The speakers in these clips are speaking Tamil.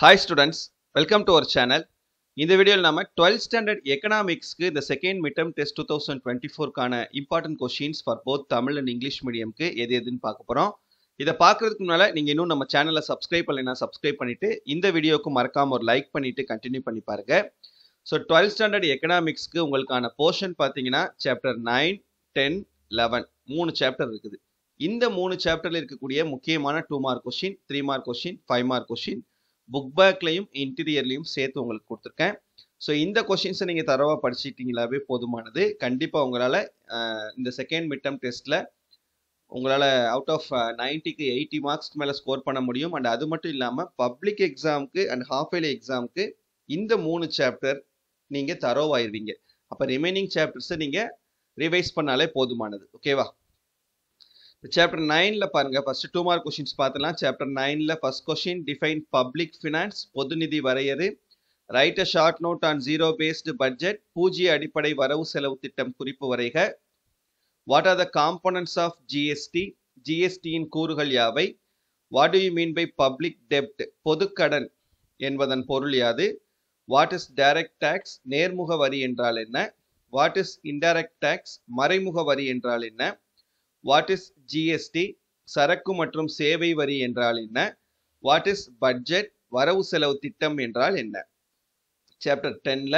Hi students welcome to our channel இந்த வீடியோவில் நம்ம 12th ஸ்டாண்டர்ட் எக்கனாமிக்ஸ்க்கு இந்த second midterm test two thousand twenty ஃபோர்க்கான important questions for both Tamil and English மீடியம்க்கு எது எதுன்னு பார்க்க போகிறோம் இதை பார்க்கறதுக்கு முன்னால் நீங்கள் இன்னும் நம்ம சேனலை சப்ஸ்கிரைப் பண்ணலைன்னா சப்ஸ்கிரைப் பண்ணிட்டு இந்த வீடியோவுக்கு மறக்காமல் ஒரு லைக் பண்ணிவிட்டு கண்டினியூ பண்ணி பாருங்க. ஸோ 12th ஸ்டாண்டர்ட் எக்கனாமிக்ஸ்க்கு உங்களுக்கான போர்ஷன் பார்த்தீங்கன்னா சாப்டர் நைன் டென் லெவன் மூணு சாப்டர் இருக்குது. இந்த மூணு சாப்டரில் இருக்கக்கூடிய முக்கியமான two mark question three mark question five mark question book பேக்லையும் இன்டீரியர்லையும் சேர்த்து உங்களுக்கு கொடுத்துருக்கேன். ஸோ இந்த கொஷின்ஸை நீங்கள் தரவாக படிச்சிட்டிங்களாவே போதுமானது. கண்டிப்பாக உங்களால் இந்த செகண்ட் மிட்டம் டெஸ்ட்டில் உங்களால் அவுட் ஆஃப் நைன்ட்டிக்கு எயிட்டி மார்க்ஸ்க்கு மேலே ஸ்கோர் பண்ண முடியும். அண்ட் அது மட்டும் இல்லாமல் பப்ளிக் எக்ஸாமுக்கு அண்ட் ஹாஃப் இயர்லி எக்ஸாமுக்கு இந்த மூணு சாப்டர் நீங்கள் தரோவாயிருவீங்க. அப்போ ரிமைனிங் சாப்டர்ஸை நீங்கள் ரிவைஸ் பண்ணாலே போதுமானது. ஓகேவா சாப்டர் நைனில் பாருங்க. ஃபஸ்ட்டு டூ மார்க் கொஷின்ஸ் பார்த்தலாம் சாப்டர் நைனில் first question define public finance பொது நிதி வரையறு write a short note on zero based budget பூஜ்ய அடிப்படை வரவு செலவு திட்டம் குறிப்பு வரைக. What are the components of GST ஜிஎஸ்டியின் கூறுகள் யாவை? What do you mean by public டெப்ட் பொதுக்கடன் என்பதன் பொருள் யாது? வாட் இஸ் டைரக்ட் டேக்ஸ் நேர்முக வரி என்றால் என்ன? வாட் இஸ் இன்டைரக்ட் டேக்ஸ் மறைமுக வரி என்றால் என்ன? வாட் இஸ் ஜிஎஸ்டி சரக்கு மற்றும் சேவை வரி என்றால் என்ன? வாட் இஸ் பட்ஜெட் வரவு செலவு திட்டம் என்றால் என்ன? Chapter டென்ல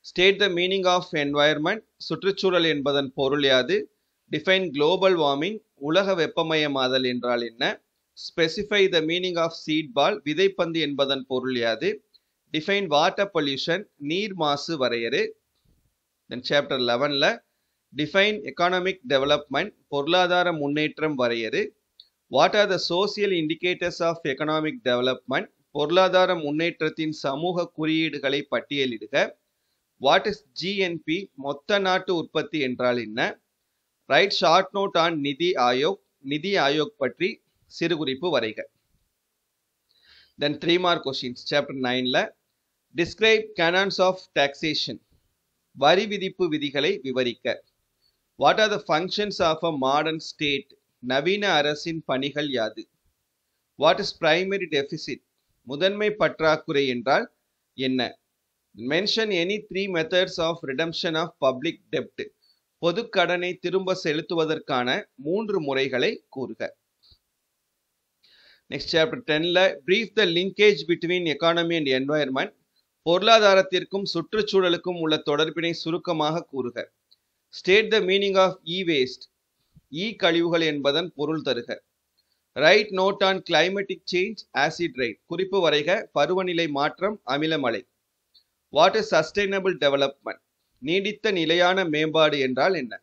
state the meaning of environment சுற்றுச்சூழல் என்பதன் பொருள் யாது? டிஃபைன் குளோபல் வார்மிங் உலக வெப்பமயமாதல் என்றால் என்ன? Specify the meaning of seed ball விதைப்பந்து என்பதன் பொருள் யாது? டிஃபைன் வாட்டர் பொல்யூஷன் நீர் மாசு வரையறு. தென் சாப்டர் லெவனில் டிஃபைன் எக்கானமிக் டெவலப்மெண்ட் பொருளாதார முன்னேற்றம் வரையறு. What are the social indicators of economic development பொருளாதார முன்னேற்றத்தின் சமூக குறியீடுகளை பட்டியலிடுக. வாட் இஸ் ஜிஎன்பி மொத்த நாட்டு உற்பத்தி என்றால் என்ன? ரைட் ஷார்ட் நோட் ஆன் நிதி ஆயோக் நிதி ஆயோக் பற்றி சிறுகுறிப்பு வரைக. Then three mark questions chapter நைனில் டிஸ்கிரைப் கேனான்ஸ் ஆஃப் டாக்ஸேஷன் வரி விதிப்பு விதிகளை விவரிக்க. What are the functions of a modern state நவீன அரசின் பணிகள் யாது? வாட் இஸ் பிரைமரி டெபிசிட் முதன்மை பற்றாக்குறை என்றால் என்ன? Mention any three methods of redemption of public டெப்ட் பொது கடனை திரும்ப செலுத்துவதற்கான மூன்று முறைகளை கூறுக. Next chapter டென்ல brief the linkage between economy and environment பொருளாதாரத்திற்கும் சுற்றுச்சூழலுக்கும் உள்ள தொடர்பினை சுருக்கமாக கூறுக. State the meaning of e waste e கழிவுகள் என்பதன் பொருள் தருக. Write note on climatic change acid rain குறிப்பு வரைக பருவநிலை மாற்றம் அமிலமலை வாட் இஸ் சஸ்டைனபிள் டெவலப்மெண்ட் நீடித்த நிலையான மேம்பாடு என்றால் என்ன?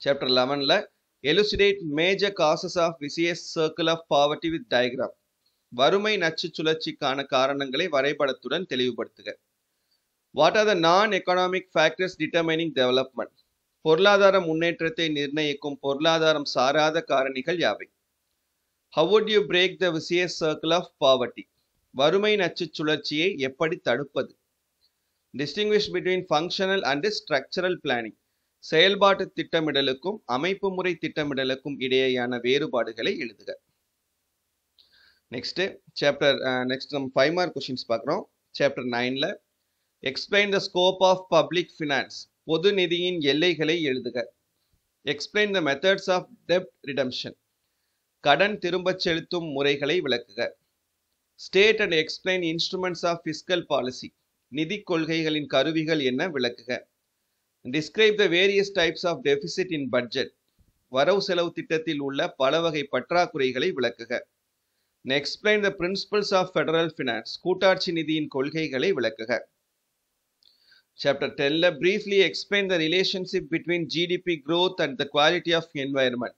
சாப்டர் லெவனில் elucidate major causes of vicious circle of poverty with diagram வறுமை நச்சு சுழற்சிக்கான காரணங்களை வரைபடத்துடன் தெளிவுபடுத்துக. வாட் ஆர் த நான் எக்கனாமிக் ஃபேக்டர்ஸ் டிட்டர்மைனிங் டெவலப்மெண்ட் பொருளாதார முன்னேற்றத்தை நிர்ணயிக்கும் பொருளாதாரம் சாராத காரணிகள் யாவை? How would you break the vicious circle of poverty வறுமை நச்சு சுழற்சியை எப்படி தடுப்பது? Distinguish between functional and structural planning செயல்பாட்டு திட்டமிடலுக்கும் அமைப்பு முறை திட்டமிடலுக்கும் இடையேயான வேறுபாடுகளை எழுதுக. நெக்ஸ்ட்டு சாப்டர் நெக்ஸ்ட் நம்ம ஃபைவ் மார்க் கொஷின்ஸ் பார்க்குறோம். சாப்டர் நைனில் explain the scope of public finance பொது நிதியின் எல்லைகளை எழுதுக. எக்ஸ்பிளைன் த மெத்தட்ஸ் ஆஃப் டெப்ட் ரிடம்ஷன் கடன் திரும்பச் செலுத்தும் முறைகளை விளக்குக. State and explain instruments of fiscal policy நிதி கொள்கைகளின் கருவிகள் என்ன விளக்குக. Describe the various types of deficit in budget வரவு செலவு திட்டத்தில் உள்ள பல வகை பற்றாக்குறைகளை விளக்குக. Explain the principles of federal finance கூட்டாட்சி நிதியின் கொள்கைகளை விளக்குக. Chapter டென்ல briefly explain the relationship between GDP growth and the quality of environment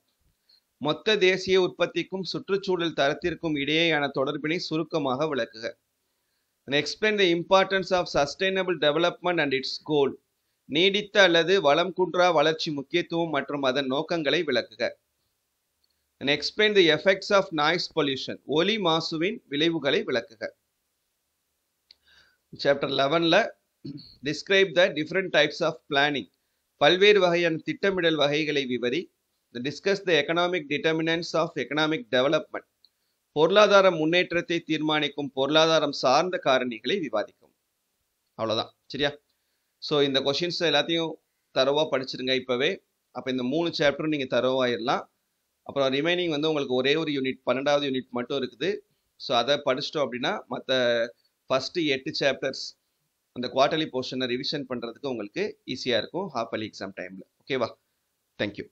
மொத்த தேசிய உற்பத்திக்கும் சுற்றுச்சூழல் தரத்திற்கும் இடையேயான தொடர்பினை சுருக்கமாக விளக்குக. Explain the importance of sustainable development and its goal நீடித்த அல்லது வளம் குன்றா வளர்ச்சி முக்கியத்துவம் மற்றும் அதன் நோக்கங்களை விளக்குக. Explain the effects of noise pollution ஒலி மாசுவின் விளைவுகளை விளக்குக. சாப்டர் லெவனில் describe the different types of planning பல்வேறு வகையான திட்டமிடல் வகைகளை விவரி discuss the economic determinants of economic development பொருளாதார முன்னேற்றத்தை தீர்மானிக்கும் பொருளாதாரம் சார்ந்த காரணிகளை விவாதிக்கும். அவ்வளோதான் சரியா? ஸோ இந்த கொஷின்ஸ் எல்லாத்தையும் தரவாக படிச்சிருங்க இப்போவே. அப்போ இந்த மூணு சாப்டரும் நீங்கள் தரவாயிடலாம் அப்புறம் ரிமைனிங் வந்து உங்களுக்கு ஒரே ஒரு யூனிட் பன்னெண்டாவது யூனிட் மட்டும் இருக்குது. ஸோ அதை படிச்சிட்டோம் அப்படின்னா மற்ற ஃபஸ்ட்டு எட்டு சாப்டர்ஸ் அந்த குவார்டர்லி போர்ஷனை ரிவிஷன் பண்ணுறதுக்கு உங்களுக்கு ஈஸியாக இருக்கும். ஹாஃப் அலி எக்ஸாம் டைமில் ஓகேவா தேங்க்யூ